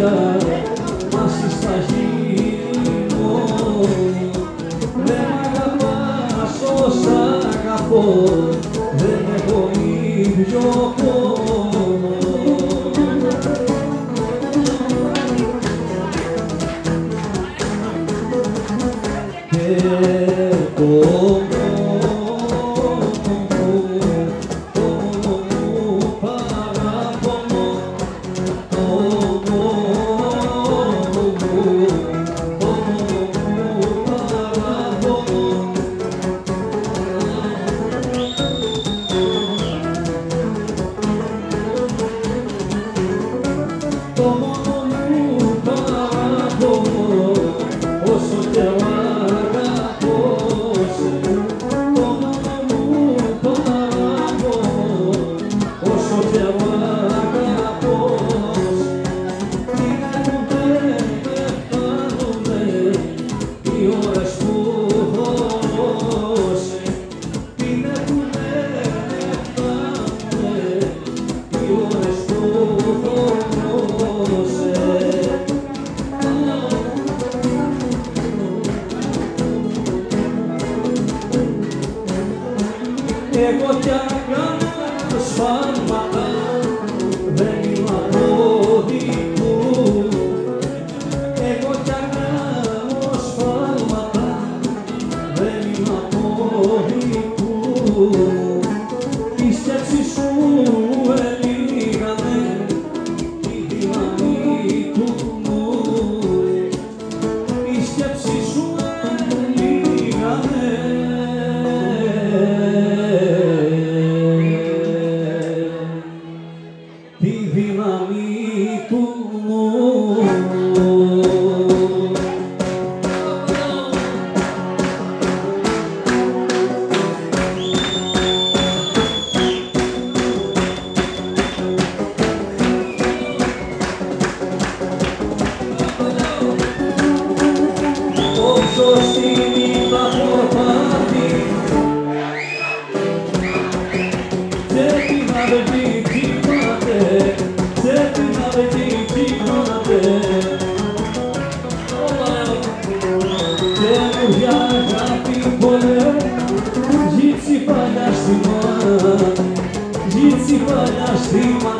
μάτια μας στα χείλω Δεν αγαπάς όσα αγαπώ δεν έχω ίδιο πόνο Και το 多么 بما ميتم be my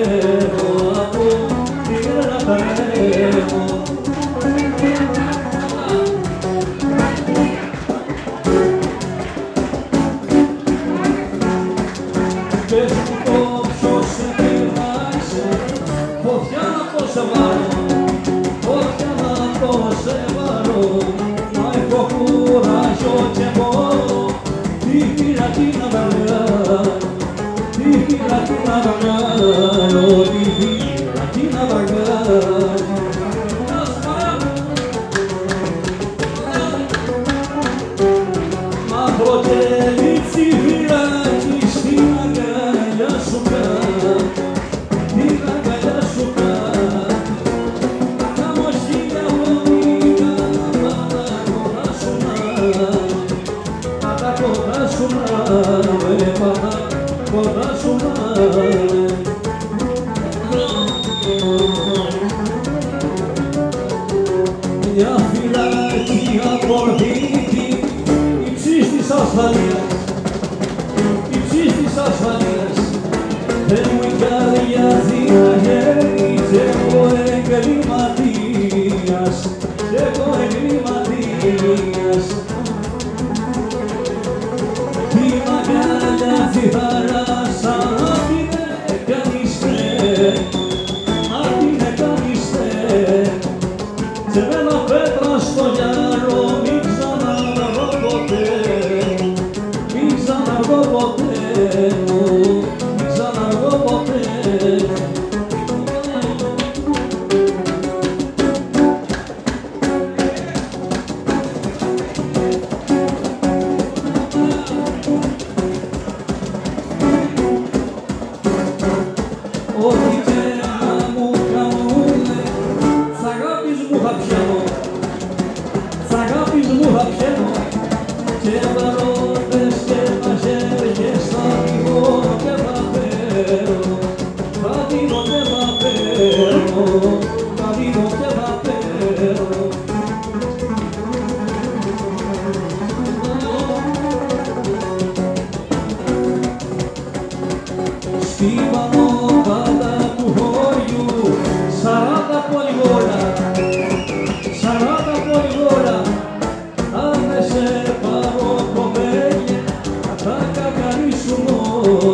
It's you.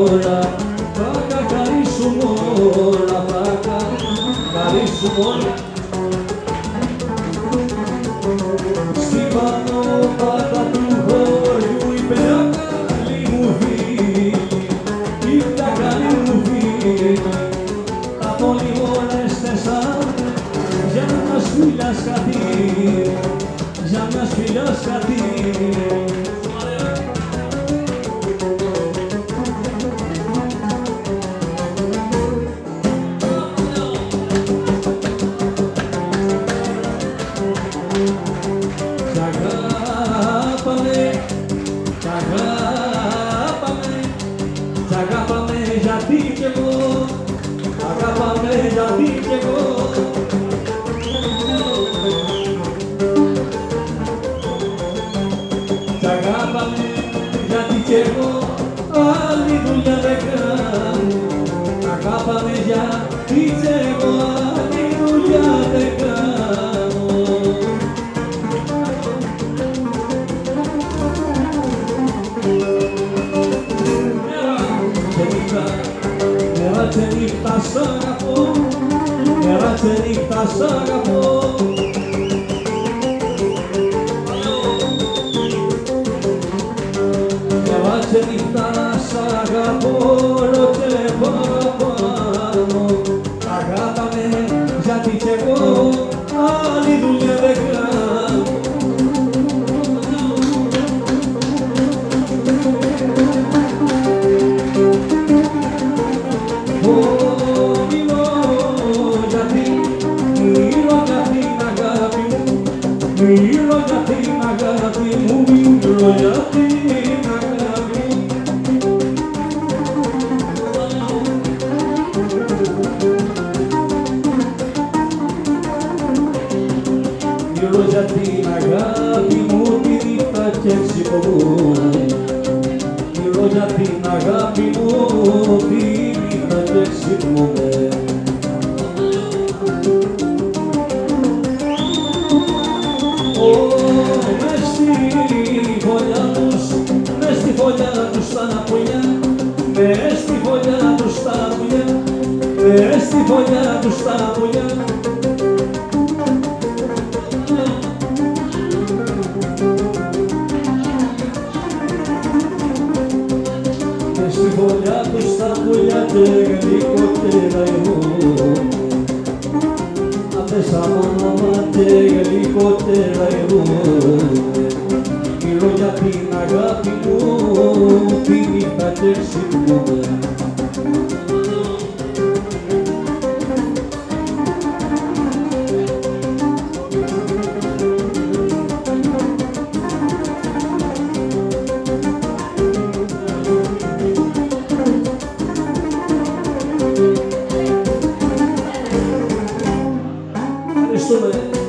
Όλα, θα κακαρίσουν όλα, θα κακαρίσουν όλα. Μέρα και νύχτα σ' αγαπώ, μέρα και νύχτα σ' αγαπώ. Μιλώ για την αγάπη μου, τη νύχτα και ξυπνώ. Μιλώ για την αγάπη μου, τη νύχτα και ξυπνούμε. Ω, μες στη φωλιά τους, μες στη φωλιά τους τα πουλιά, μες στη φωλιά τους τα πουλιά, μες στη φωλιά τους τα πουλιά. Φωλιά τους τα πουλιά και γλυκότερα εγώ. Απέσα μόνο και γλυκότερα εγώ. Μιλώ για την αγάπη μου, τη νύχτα και ξυπνούμε. Ευχαριστούμε. Μόνο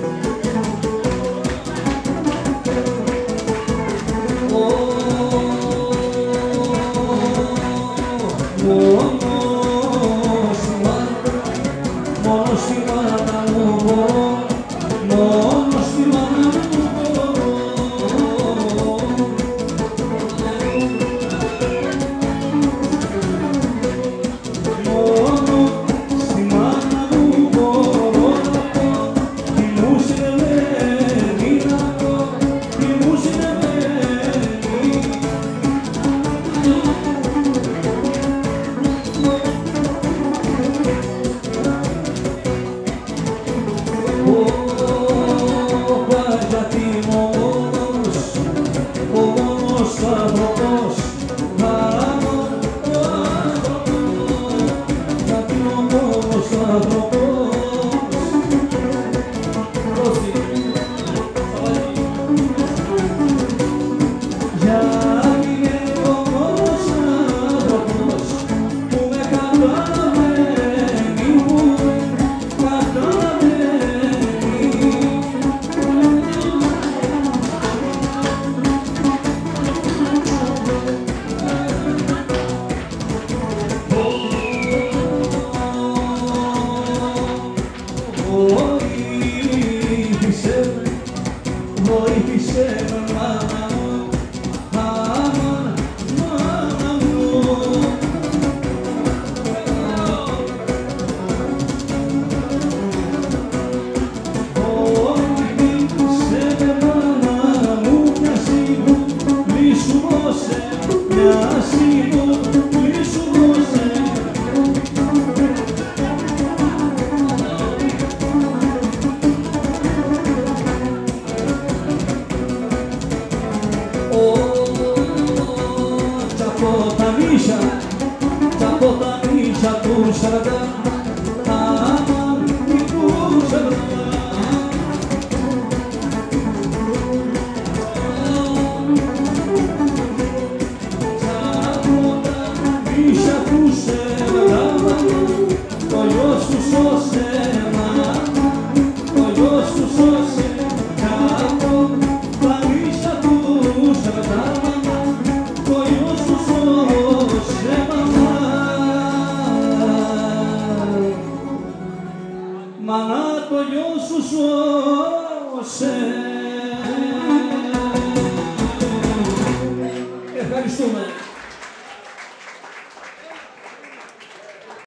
Konuşana da